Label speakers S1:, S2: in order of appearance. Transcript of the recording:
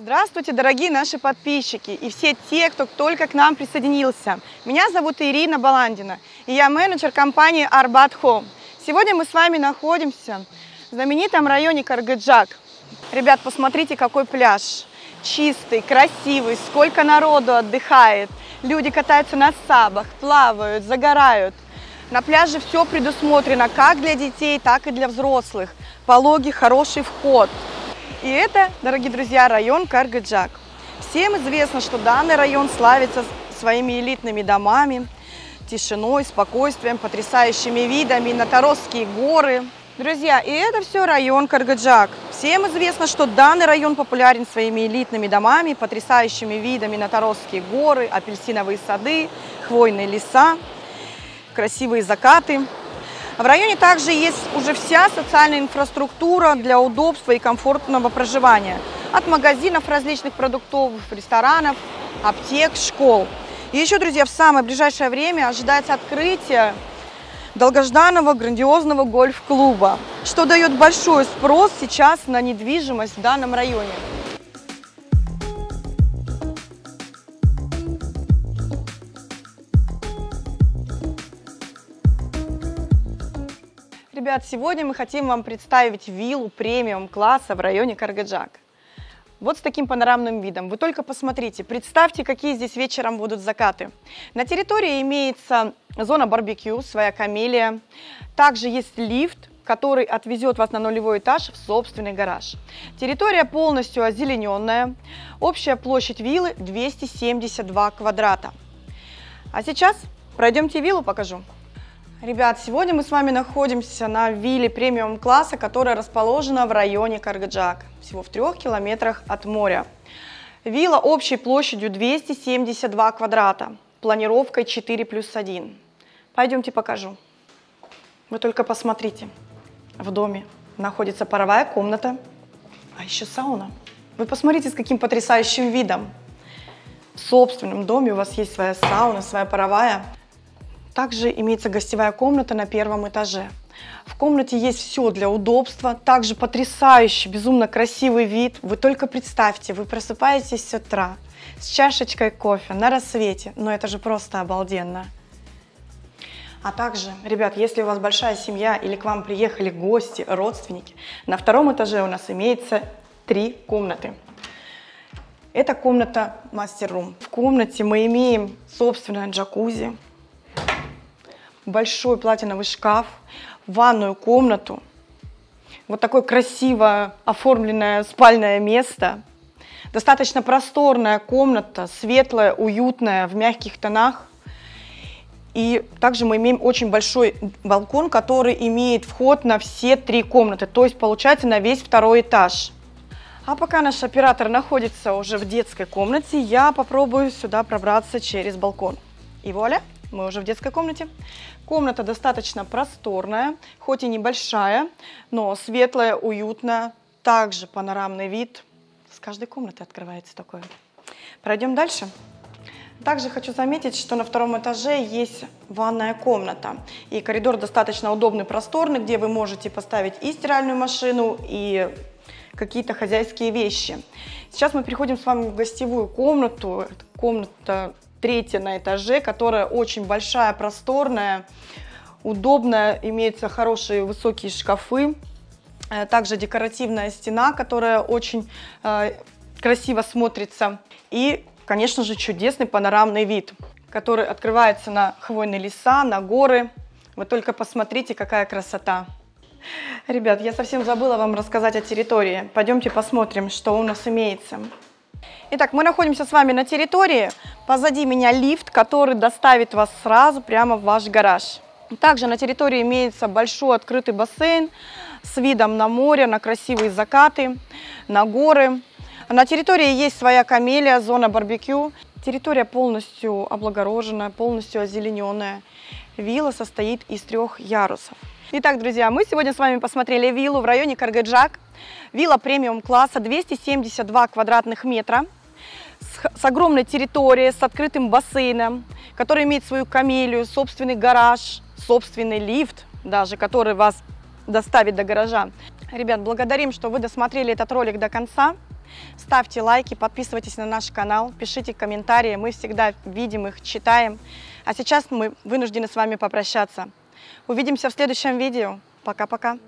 S1: Здравствуйте, дорогие наши подписчики и все те, кто только к нам присоединился. Меня зовут Ирина Баландина, и я менеджер компании Арбат Home. Сегодня мы с вами находимся в знаменитом районе Каргаджак. Ребят, посмотрите, какой пляж. Чистый, красивый, сколько народу отдыхает. Люди катаются на сабах, плавают, загорают. На пляже все предусмотрено как для детей, так и для взрослых. Пологий, хороший вход – и это, дорогие друзья, район Каргаджак. Всем известно, что данный район славится своими элитными домами, тишиной, спокойствием, потрясающими видами на Таросские горы. Друзья, и это все район Каргаджак. Всем известно, что данный район популярен своими элитными домами, потрясающими видами на Таросские горы, апельсиновые сады, хвойные леса, красивые закаты. В районе также есть уже вся социальная инфраструктура для удобства и комфортного проживания. От магазинов различных продуктов, ресторанов, аптек, школ. И еще, друзья, в самое ближайшее время ожидается открытие долгожданного грандиозного гольф-клуба, что дает большой спрос сейчас на недвижимость в данном районе. Ребят, сегодня мы хотим вам представить виллу премиум класса в районе Каргаджак. Вот с таким панорамным видом. Вы только посмотрите, представьте, какие здесь вечером будут закаты. На территории имеется зона барбекю, своя камелия. Также есть лифт, который отвезет вас на нулевой этаж в собственный гараж. Территория полностью озелененная. Общая площадь виллы 272 квадрата. А сейчас пройдемте виллу покажу. Ребят, сегодня мы с вами находимся на вилле премиум класса, которая расположена в районе Каргаджак, всего в трех километрах от моря. Вилла общей площадью 272 квадрата, планировкой 4 плюс 1. Пойдемте покажу. Вы только посмотрите. В доме находится паровая комната, а еще сауна. Вы посмотрите, с каким потрясающим видом. В собственном доме у вас есть своя сауна, своя паровая. Также имеется гостевая комната на первом этаже. В комнате есть все для удобства, также потрясающий, безумно красивый вид. Вы только представьте, вы просыпаетесь с утра с чашечкой кофе на рассвете, но это же просто обалденно. А также, ребят, если у вас большая семья или к вам приехали гости, родственники, на втором этаже у нас имеется три комнаты. Это комната мастер-рум. В комнате мы имеем собственное джакузи, большой платиновый шкаф, ванную комнату, вот такое красиво оформленное спальное место, достаточно просторная комната, светлая, уютная, в мягких тонах. И также мы имеем очень большой балкон, который имеет вход на все три комнаты, то есть получается на весь второй этаж. А пока наш оператор находится уже в детской комнате, я попробую сюда пробраться через балкон. И вуаля, мы уже в детской комнате. Комната достаточно просторная, хоть и небольшая, но светлая, уютная. Также панорамный вид. С каждой комнаты открывается такое. Пройдем дальше. Также хочу заметить, что на втором этаже есть ванная комната. И коридор достаточно удобный, просторный, где вы можете поставить и стиральную машину, и какие-то хозяйские вещи. Сейчас мы переходим с вами в гостевую комнату. Комната третья на этаже, которая очень большая, просторная, удобная, имеются хорошие высокие шкафы, э, также декоративная стена, которая очень э, красиво смотрится, и, конечно же, чудесный панорамный вид, который открывается на хвойные леса, на горы. Вы только посмотрите, какая красота. Ребят, я совсем забыла вам рассказать о территории. Пойдемте посмотрим, что у нас имеется. Итак, мы находимся с вами на территории. Позади меня лифт, который доставит вас сразу прямо в ваш гараж. Также на территории имеется большой открытый бассейн с видом на море, на красивые закаты, на горы. На территории есть своя камелия, зона барбекю. Территория полностью облагорожена, полностью озелененная. Вилла состоит из трех ярусов. Итак, друзья, мы сегодня с вами посмотрели виллу в районе Каргаджак. Вилла премиум класса 272 квадратных метра с, огромной территорией, с открытым бассейном, который имеет свою камелию, собственный гараж, собственный лифт даже, который вас доставит до гаража. Ребят, благодарим, что вы досмотрели этот ролик до конца. Ставьте лайки, подписывайтесь на наш канал, пишите комментарии, мы всегда видим их, читаем. А сейчас мы вынуждены с вами попрощаться. Увидимся в следующем видео. Пока-пока.